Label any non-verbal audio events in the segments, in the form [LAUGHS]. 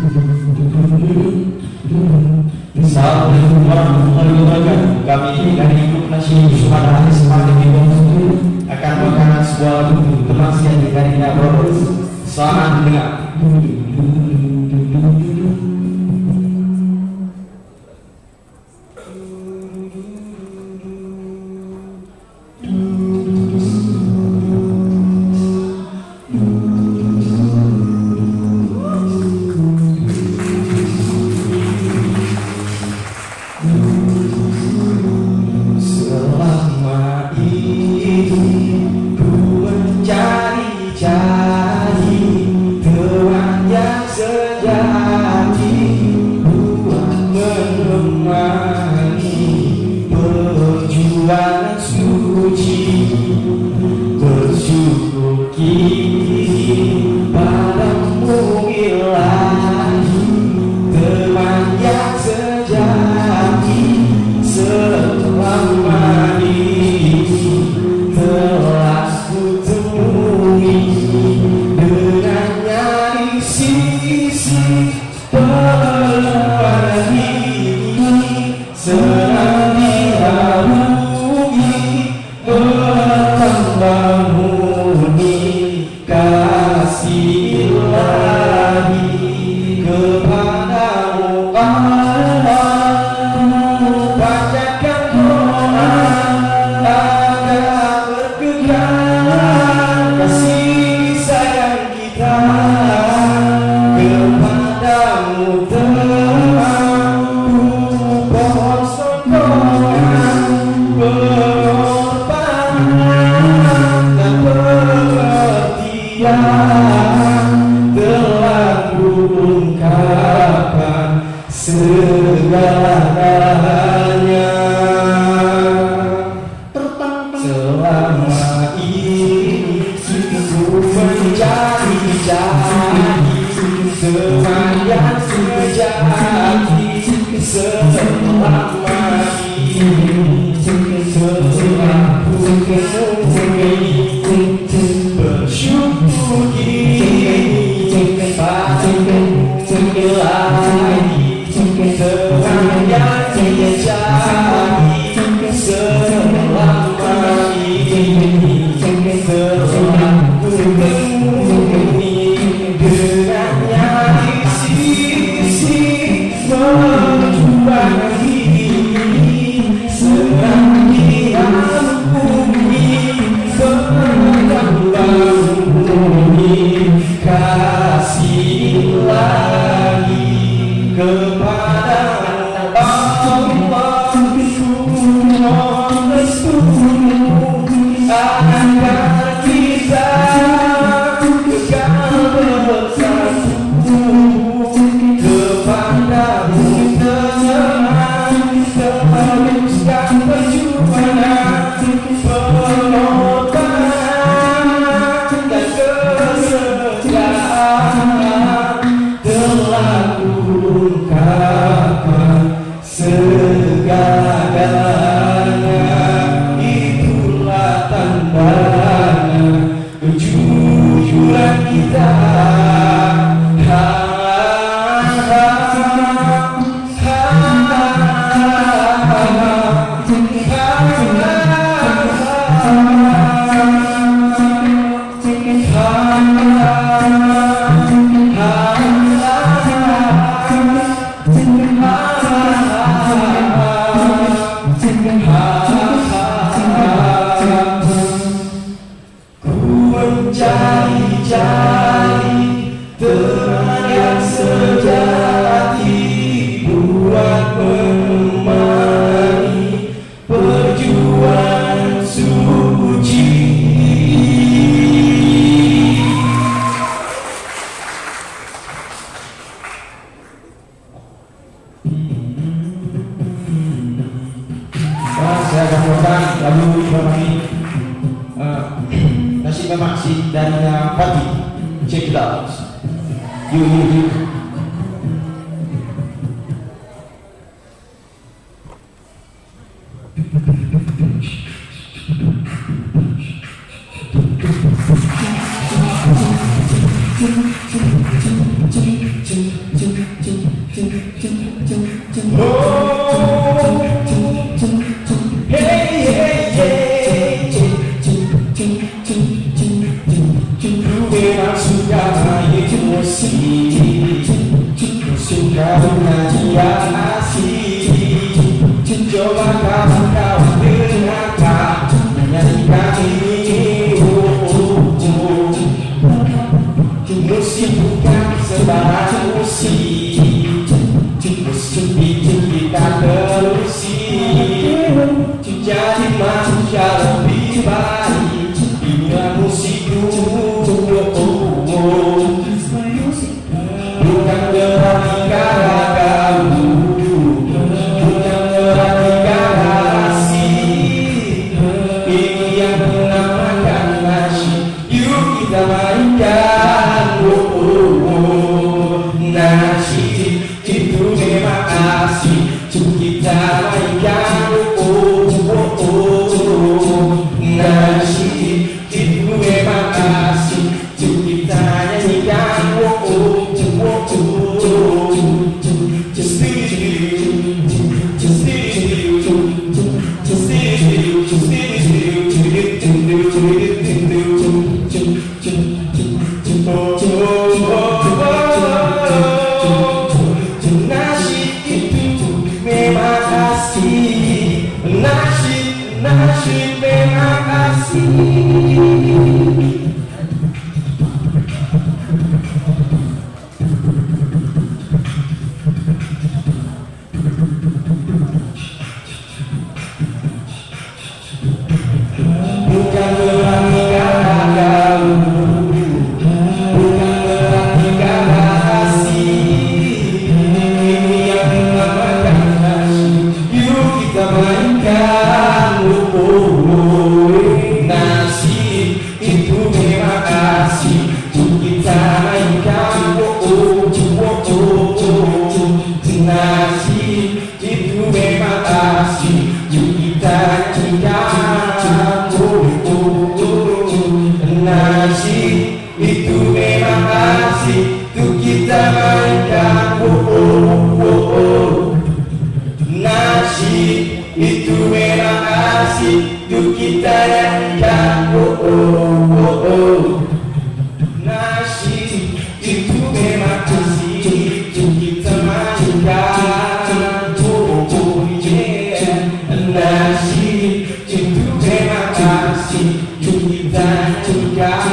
Assalamualaikum warahmatullahi wabarakatuh. Kami dari Grup Nasional Sumatera Haris Martin akan mengangkat sebuah lagu teman yang dari Brothers. Selamat mendengar. be dan yang. Check it out. You, you, you.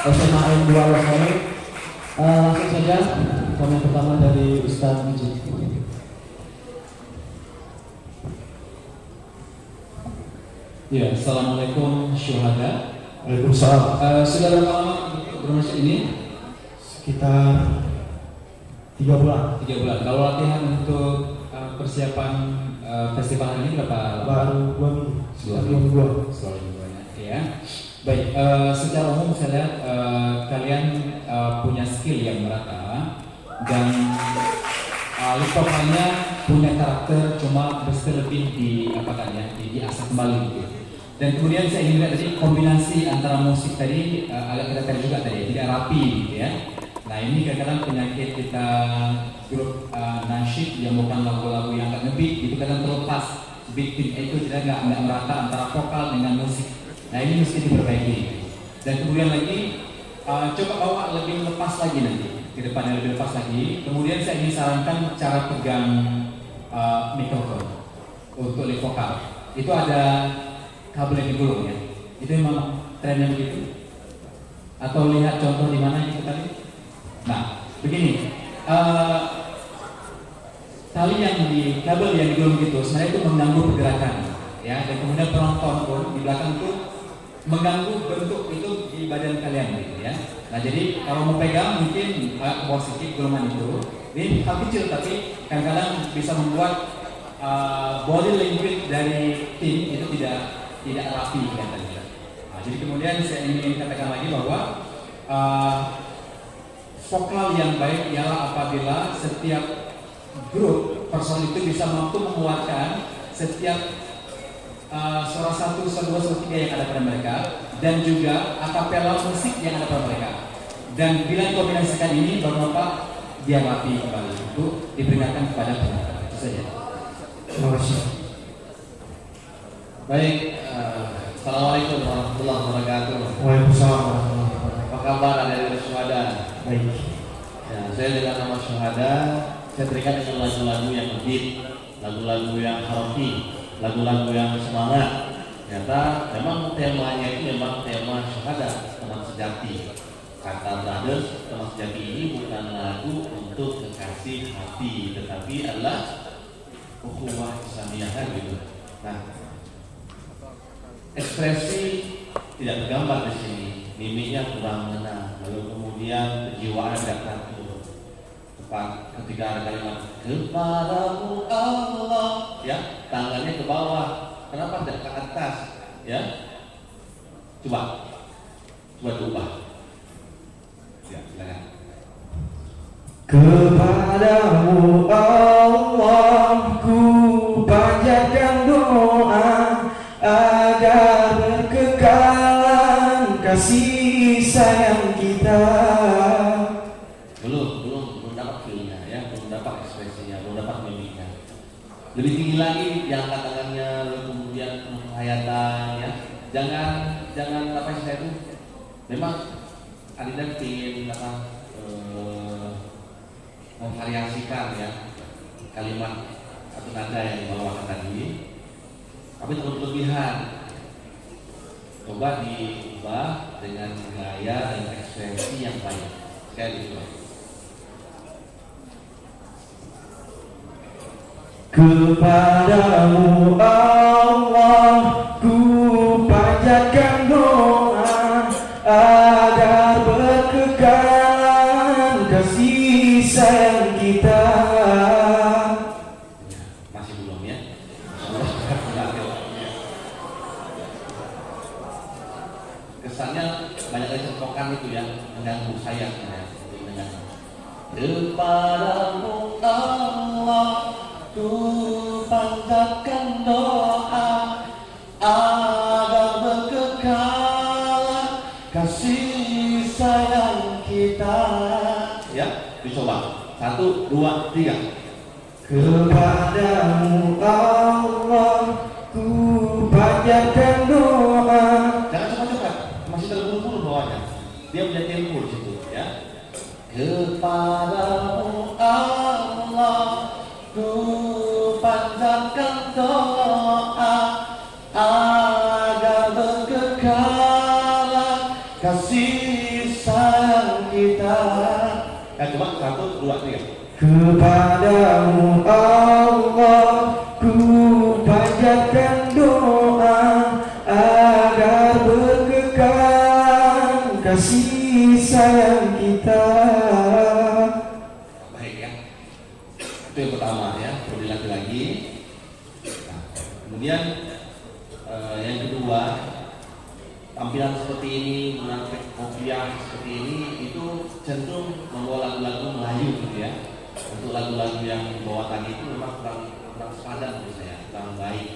SMA N2 Al-Hamid Langsung saja Kami pertama dari Ustaz Miji Ya, Assalamualaikum Syuhada. Waalaikumsalam. Uh, Sudah berapa lama bermaksud ini? Sekitar tiga bulan. Tiga bulan. Kalau latihan untuk uh, persiapan uh, festival ini berapa? Baru dua minggu. Dua minggu. dua minggu. ya. Baik, uh, secara umum saya lihat uh, eh, kalian uh, punya skill yang merata dan uh, lupa punya karakter cuma mesti lebih di apa kan ya di, asap kembali gitu. Ya. Dan kemudian saya ingin lihat tadi kombinasi antara musik tadi uh, agak kelihatan juga tadi tidak rapi gitu ya. Nah ini kadang-kadang penyakit kita grup uh, nasyid yang bukan lagu-lagu yang agak ngebeat itu kadang terlepas beating itu tidak nggak merata antara vokal dengan musik Nah ini mesti diperbaiki. Dan kemudian lagi uh, coba bawa lebih lepas lagi nanti ke depannya lebih lepas lagi. Kemudian saya ingin sarankan cara pegang uh, mikrofon untuk live vokal. Itu ada kabel yang digulung ya. Itu memang trennya begitu. Atau lihat contoh di mana itu tadi. Nah, begini. Uh, tali yang di kabel yang digulung gitu sebenarnya itu mengganggu pergerakan ya dan kemudian penonton pun di belakang itu mengganggu bentuk itu di badan kalian gitu ya. Nah jadi kalau mau pegang mungkin agak bawah sedikit gulungan itu. Ini hal kecil tapi kadang-kadang bisa membuat uh, body language dari tim itu tidak tidak rapi katanya. Nah, jadi kemudian saya ingin katakan lagi bahwa uh, vokal yang baik ialah apabila setiap grup person itu bisa mampu menguatkan setiap uh, suara satu, suara dua, suara tiga yang ada pada mereka dan juga akapela musik yang ada pada mereka. Dan bila kombinasikan ini bermanfaat dia mati kembali. Itu diperingatkan kepada penonton itu saja. Terima kasih. Baik uh, assalamualaikum warahmatullahi wabarakatuh. Waalaikumsalam apa kabar ada dari syuhada? Baik. Ya saya dengan nama syuhada. Saya terikat dengan lagu-lagu yang beat lagu-lagu yang happy lagu-lagu yang semangat. Ternyata memang temanya itu memang tema syuhada teman sejati. Kata brothers teman sejati ini bukan lagu untuk kekasih hati tetapi adalah ukhuwah Islamiyah kan gitu. Nah ekspresi tidak tergambar di sini. Mimiknya kurang mengena lalu kemudian kejiwaan tepat ketika ada kalimat kepadamu Allah ya tangannya ke bawah. Kenapa tidak ke atas ya? Coba coba diubah. Ya, silakan. Kepadamu Allah yang lalu kemudian penghayatan ya. Jangan jangan apa sih saya itu memang Adinda ingin apa eh, memvariasikan ya kalimat atau nada yang dibawakan tadi. Tapi terlalu berlebihan. Coba diubah dengan gaya dan ekspresi yang baik. Sekali coba Kepadamu Allah ku panjatkan doa. Agar berkekalan kasih sayang kita. Masih belum ya? Kesannya banyak centokan itu ya mengganggu saya ya, kepadamu Allah ku panjatkan doa agar berkekalan kasih sayang kita. Ya dicoba. Satu dua tiga. Kepadamu Allah ku panjatkan doa. Jangan cepat-cepat, masih terburu-buru bawahnya. Dia punya tempo di situ, ya. Kepadamu Allah panjatkan doa agar berkekalan kasih sayang kita. Ya, coba satu, dua, tiga. Kepadamu Allah lagi. Nah, kemudian eh, yang kedua, tampilan seperti ini, menampik kopiah seperti ini, itu cenderung membawa lagu-lagu Melayu gitu ya. Untuk lagu-lagu yang dibawa tadi itu memang kurang kurang sepadan menurut saya, kurang baik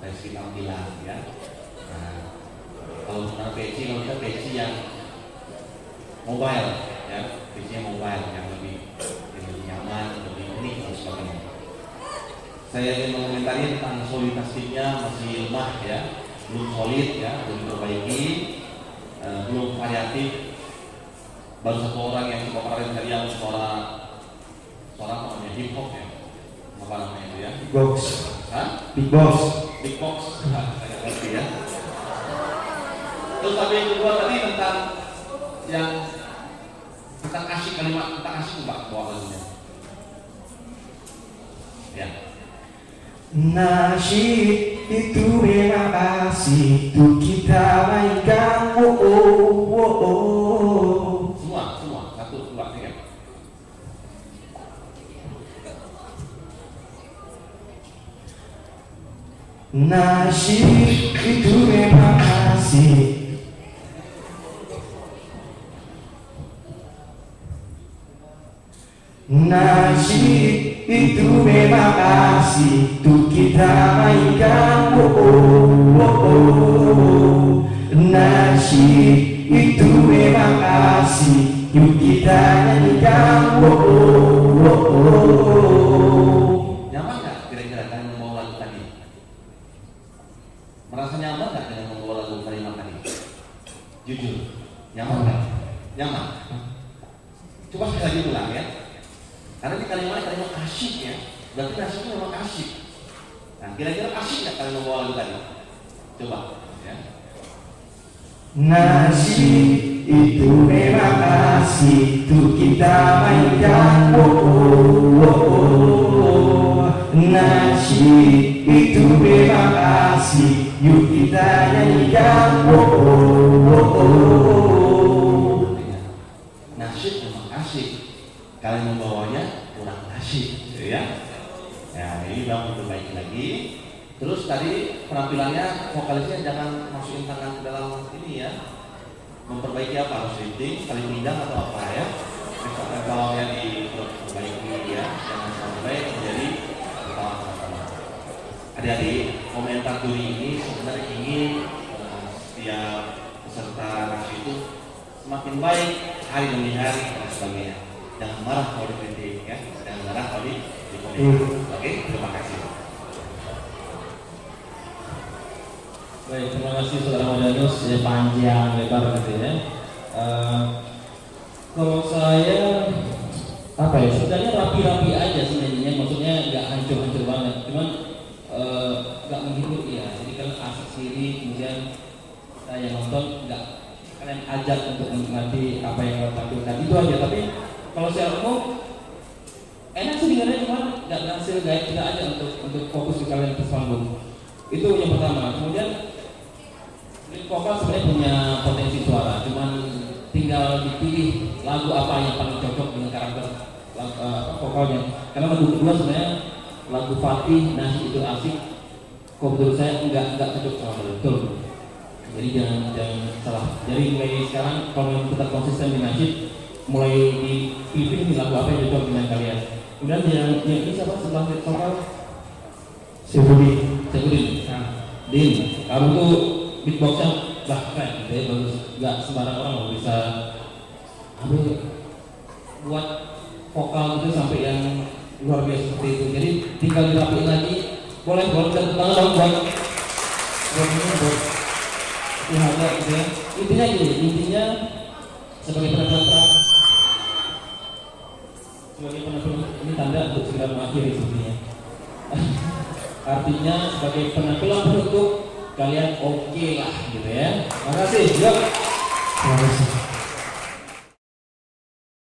dari segi tampilan ya. Nah, kalau tentang peci, kalau kita peci yang mobile ya, peci yang mobile yang lebih lebih nyaman, lebih unik dan sebagainya. Saya ingin mengomentari tentang timnya masih lemah ya, belum solid ya, belum diperbaiki, eh, belum variatif. Baru satu orang yang coba kemarin tadi yang suara suara apa namanya hip hop ya, apa namanya itu ya? Big Box, Hah? Big Box. Big box, saya ngerti ya. Terus tapi yang kedua tadi tentang yang tentang asyik kalimat tentang asyik mbak bawa lagunya. Ya. Nasyid itu memang asik Tuh kita mainkan oh, oh, oh, oh. Semua, semua. Satu, dua, tiga. Nasyid itu memang asik Nasyid itu memang asik Tuh kita mainkan oh, oh, oh, oh. Nasyid itu memang asik Yuk kita nyanyikan oh, oh, oh, oh. Nyaman nggak kira-kira kalian membawa lagu tadi? Merasa nyaman nggak dengan membawa lagu kalimat tadi? Jujur, nyaman nggak? Nyaman. Coba sekali lagi ulang ya. Karena ini kalimat kalimat asyik ya. Berarti nasyidnya memang asyik. Nah, kira-kira asyik nggak kalian membawa lagu tadi? Coba ya. Nasi itu memang asik Tuh kita mainkan oh, oh, oh, oh. Nasi itu memang asik Yuk kita nyanyikan oh, oh, penampilannya vokalisnya jangan masukin tangan ke dalam ini ya. Memperbaiki apa? Harus lifting, kali pindang atau apa ya? Kalau yang diperbaiki ya, jangan sampai menjadi sama-sama. Adik-adik, komentar juri ini sebenarnya ingin eh, setiap peserta nasi itu semakin baik hari demi hari dan sebagainya. Jangan marah kalau dikritik ya, jangan marah kalau di di komen. Oke, terima kasih. Baik, terima kasih Saudara Madianus ya panjang lebar gitu ya. Eh, kalau saya apa ya sebenarnya rapi-rapi aja nyanyinya, maksudnya nggak hancur-hancur banget, cuman eh, nggak menghibur ya. Jadi kan asik sendiri, kemudian saya nonton nggak kalian ajak untuk menikmati apa yang kalian tampilkan itu aja. Tapi kalau saya umum enak sih dengarnya cuman nggak berhasil gaya kita aja untuk untuk fokus di kalian panggung. Itu yang pertama. Kemudian vokal sebenarnya punya potensi suara, cuman tinggal dipilih lagu apa yang paling cocok dengan karakter apa, vokalnya. Karena lagu kedua sebenarnya lagu Fatih Nasi itu asik. Kok menurut saya nggak nggak cocok sama betul. Jadi jangan jangan salah. Jadi mulai sekarang kalau kita konsisten di nasib, mulai dipilih nih lagu apa yang cocok dengan kalian. Kemudian yang yang ini siapa sebelah lead vokal? Sebudi Sekudin. Din, kamu tuh beatboxnya lah keren, ya, bagus. Gak sembarang orang loh bisa apa ya, buat vokal itu sampai yang luar biasa seperti itu. Jadi tinggal dirapiin lagi. Boleh boleh dan tangan dong buat buat ini buat harga gitu ya. Intinya gini, intinya sebagai penonton sebagai penonton ini tanda untuk segera mengakhiri sebenarnya. [LAUGHS] Artinya sebagai penampilan penutup kalian oke lah gitu ya. Makasih. Yuk. Terima kasih